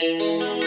Música